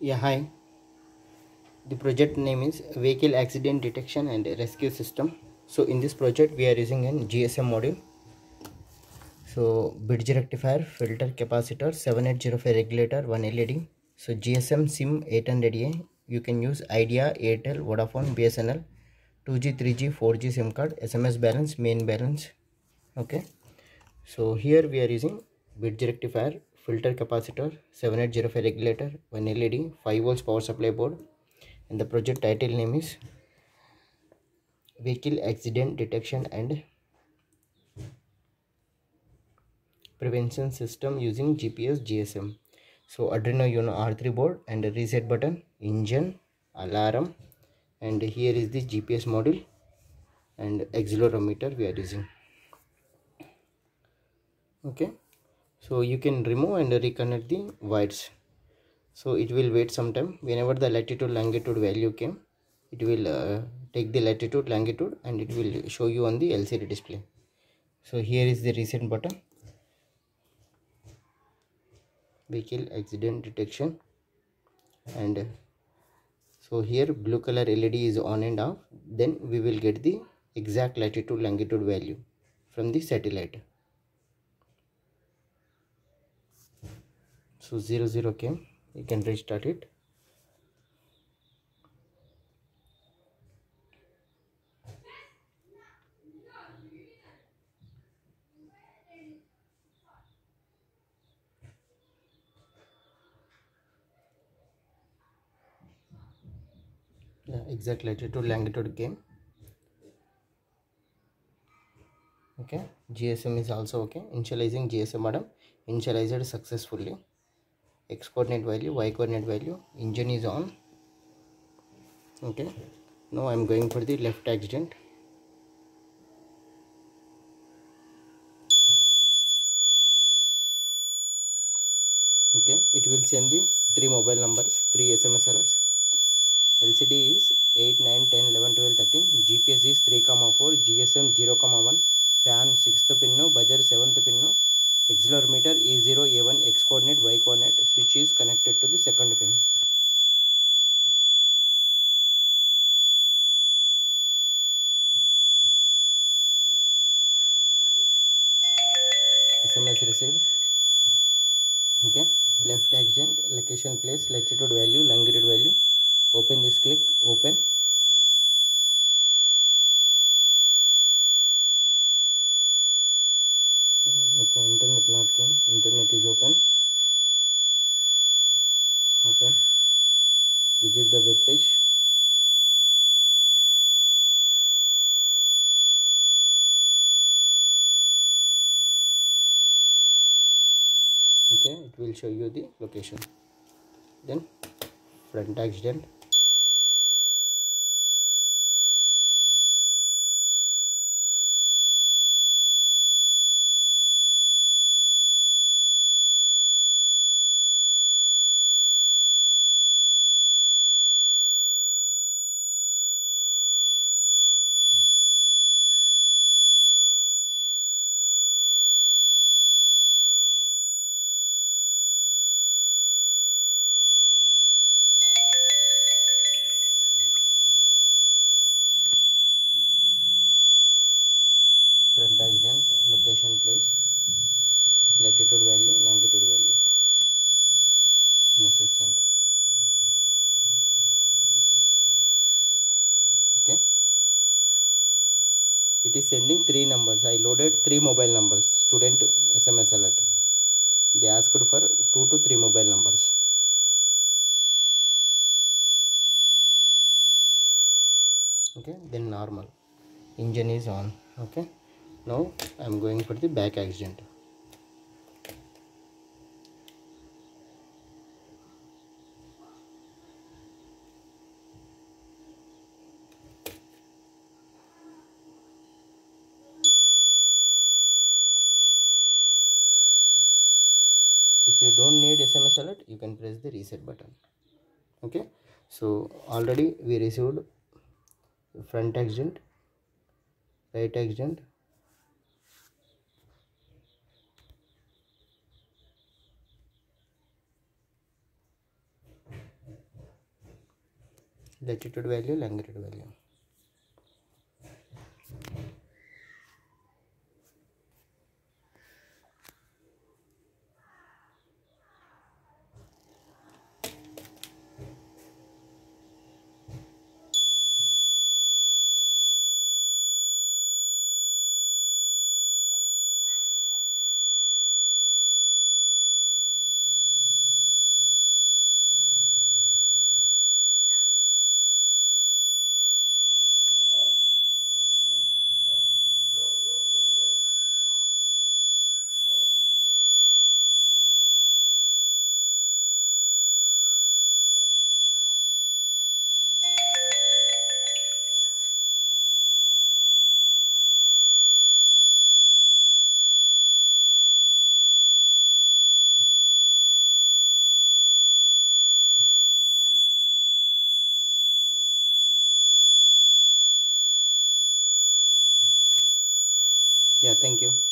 Yeah, hi. The project name is Vehicle Accident Detection and Rescue System. So in this project we are using an GSM module. So bridge rectifier, filter capacitor, 7805 regulator, one LED. So GSM SIM 800A. You can use Idea, Airtel, Vodafone, BSNL, 2G, 3G, 4G SIM card, SMS balance, main balance. Okay. So here we are using bridge rectifier, filter capacitor, 7805 regulator, one LED, 5 volts power supply board, and the project title name is Vehicle Accident Detection and Prevention System using GPS GSM. So Arduino Uno R3 board and a reset button, engine, alarm, and here is the GPS module and accelerometer we are using. Okay so you can remove and reconnect the wires. So it will wait some time. Whenever the latitude longitude value came it will uh, take the latitude longitude and it will show you on the LCD display. So here is the reset button. Vehicle accident detection. And so here blue color led is on and off. Then we will get the exact latitude longitude value from the satellite so 0 0 came you can restart it. Yeah exact latitude longitude came okay gsm is also okay. Initializing gsm modem initialized successfully x coordinate value y coordinate value engine is on. Okay. Now i'm going for the left accident. Okay. It will send the three mobile numbers three sms alerts. Lcd is 8 9 10 11 12 13 gps is 3 comma 4 gsm 0 comma 1 fan 6th pin no. buzzer 7th pin accelerometer a0 a1 x coordinate y coordinate switch is connected to the second pin sms received okay left accident location place latitude value longitude value open this click open Uh, okay internet not came. Internet is open. Open. Visit the web page. Okay it will show you the location. Then front accident front accident location place latitude value longitude value message sent okay it is sending three numbers. I loaded three mobile numbers. Student sms alert. They asked for two to three mobile numbers. Okay then normal. Engine is on. Okay. Now i'm going for the back accident if you don't need sms alert you can press the reset button. Okay? So already we received front accident right accident latitude value longitude value yeah thank you